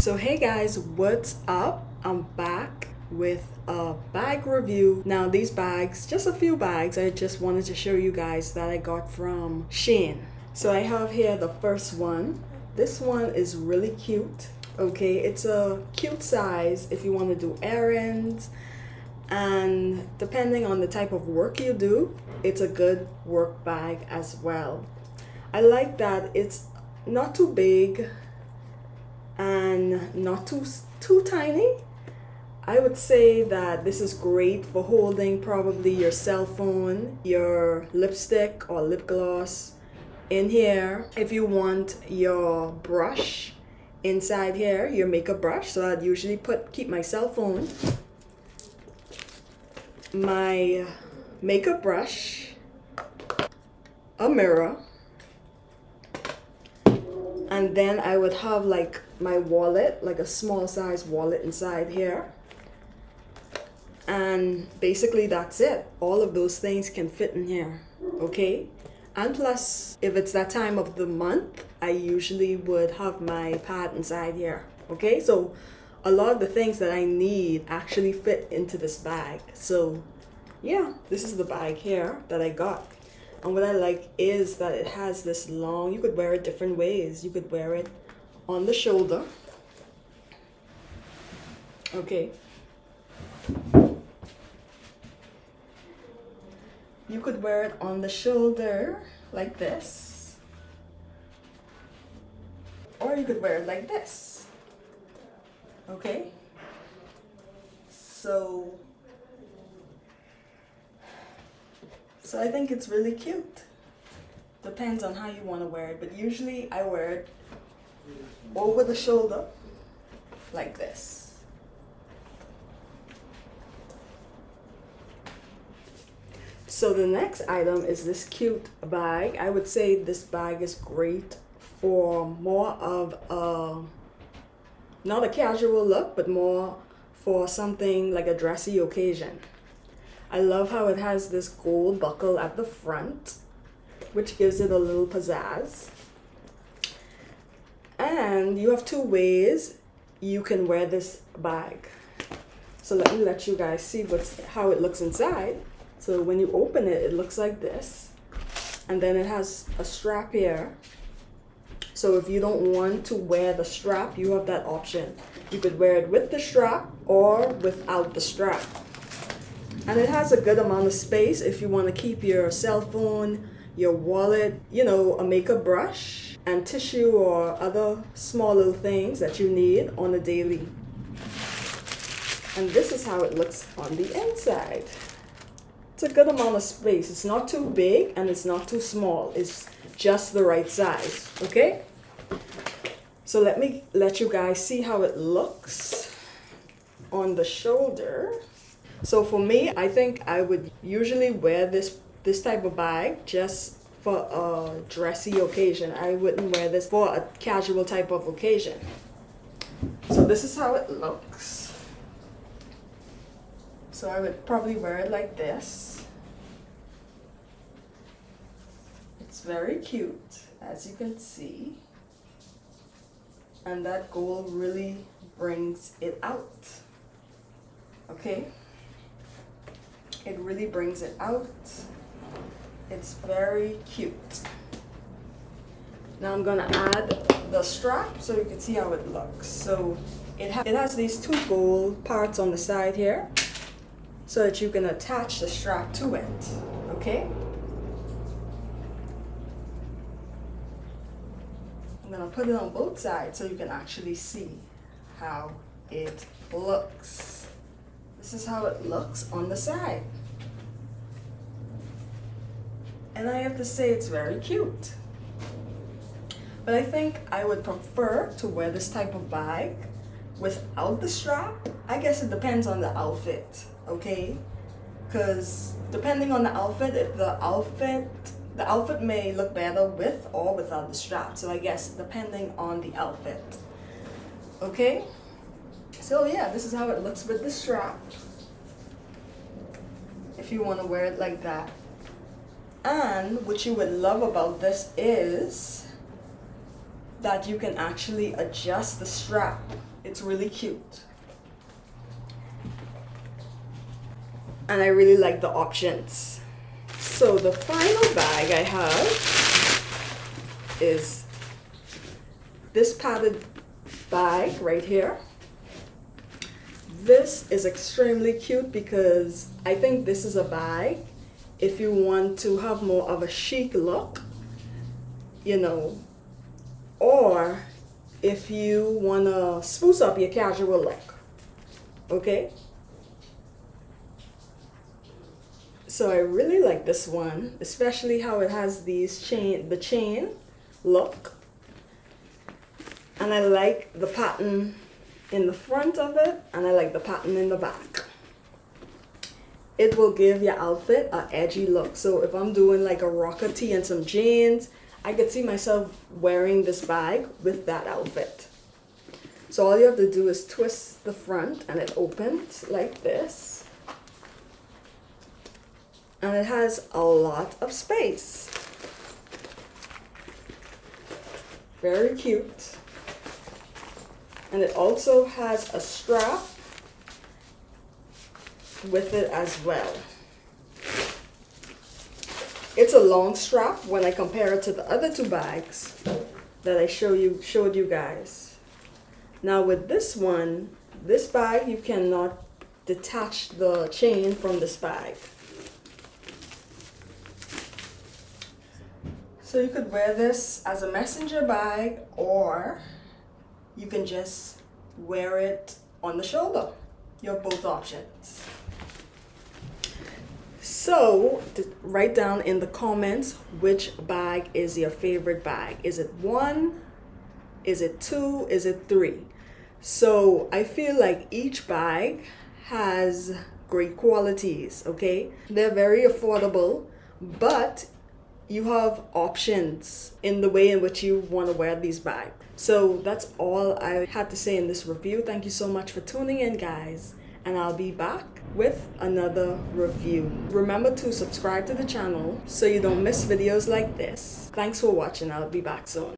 So hey guys, what's up? I'm back with a bag review. Now these bags, just a few bags, I just wanted to show you guys that I got from Shein. So I have here the first one. This one is really cute. Okay, it's a cute size if you want to do errands and depending on the type of work you do, it's a good work bag as well. I like that it's not too big and not too too tiny. I would say that this is great for holding probably your cell phone, your lipstick or lip gloss in here. If you want your brush inside here, your makeup brush, so I'd usually put keep my cell phone, my makeup brush, a mirror, and then I would have like my wallet like a small size wallet inside here. And basically that's it. All of those things can fit in here okay? And plus if it's that time of the month I usually would have my pad inside here okay? So a lot of the things that I need actually fit into this bag. So yeah this is the bag here that I got. And what I like is that it has this long, you could wear it different ways. You could wear it on the shoulder. Okay. You could wear it on the shoulder like this. Or you could wear it like this. Okay. So So I think it's really cute. Depends on how you want to wear it, but usually I wear it over the shoulder like this. So the next item is this cute bag. I would say this bag is great for more of a, not a casual look, but more for something like a dressy occasion. I love how it has this gold buckle at the front, which gives it a little pizzazz. And you have two ways you can wear this bag. So let me let you guys see what's how it looks inside. So when you open it, it looks like this. And then it has a strap here. So if you don't want to wear the strap, you have that option. You could wear it with the strap or without the strap. And it has a good amount of space if you want to keep your cell phone, your wallet, you know, a makeup brush, and tissue or other small little things that you need on a daily. And this is how it looks on the inside. It's a good amount of space. It's not too big and it's not too small. It's just the right size, okay? So let me let you guys see how it looks on the shoulder. So for me, I think I would usually wear this this type of bag just for a dressy occasion. I wouldn't wear this for a casual type of occasion. So this is how it looks. So I would probably wear it like this. It's very cute, as you can see. And that gold really brings it out. Okay? It really brings it out. It's very cute. Now I'm gonna add the strap so you can see how it looks. So it, ha it has these two gold parts on the side here so that you can attach the strap to it, okay? I'm gonna put it on both sides so you can actually see how it looks. This is how it looks on the side. And I have to say it's very cute. But I think I would prefer to wear this type of bag without the strap. I guess it depends on the outfit, okay? Because depending on the outfit, if the outfit, the outfit may look better with or without the strap. So I guess depending on the outfit, okay? So yeah, this is how it looks with the strap. If you want to wear it like that. And what you would love about this is that you can actually adjust the strap. It's really cute. And I really like the options. So the final bag I have is this padded bag right here. This is extremely cute because I think this is a bag if you want to have more of a chic look, you know, or if you want to spruce up your casual look, okay? So I really like this one, especially how it has these chain, the chain look. And I like the pattern in the front of it and I like the pattern in the back. It will give your outfit a edgy look. So if I'm doing like a rocker tee and some jeans, I could see myself wearing this bag with that outfit. So all you have to do is twist the front and it opens like this. And it has a lot of space. Very cute. And it also has a strap with it as well. It's a long strap when I compare it to the other two bags that I show you showed you guys. Now with this one, this bag you cannot detach the chain from this bag. So you could wear this as a messenger bag or you can just wear it on the shoulder. You have both options. So write down in the comments which bag is your favorite bag. Is it one? Is it two? Is it three? So I feel like each bag has great qualities, okay? They're very affordable, but you have options in the way in which you want to wear these bags. So that's all I had to say in this review. Thank you so much for tuning in, guys. And I'll be back with another review. Remember to subscribe to the channel so you don't miss videos like this. Thanks for watching. I'll be back soon.